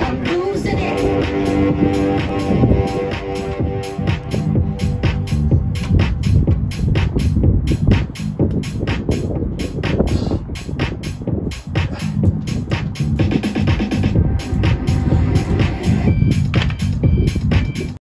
I'm losing it.